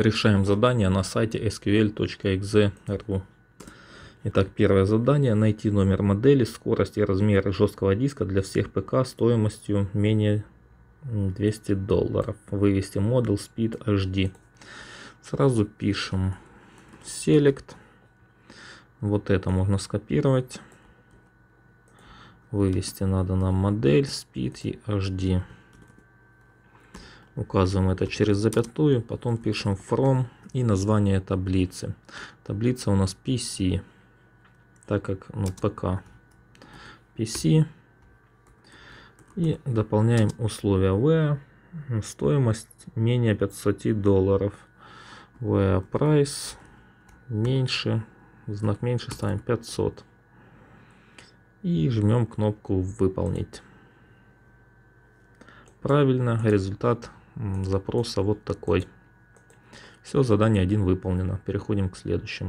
Решаем задание на сайте sql.exe.ru. Итак, первое задание. Найти номер модели, скорость и размеры жесткого диска для всех ПК стоимостью менее 200 долларов. Вывести модуль Speed HD. Сразу пишем Select. Вот это можно скопировать. Вывести надо нам модель Speed и HD. Указываем это через запятую, потом пишем from и название таблицы. Таблица у нас PC, так как ну, ПК PC. И дополняем условия where стоимость менее 500 долларов. Where price меньше, знак меньше ставим 500. И жмем кнопку выполнить. Правильно, результат запроса вот такой. Все, задание 1 выполнено. Переходим к следующему.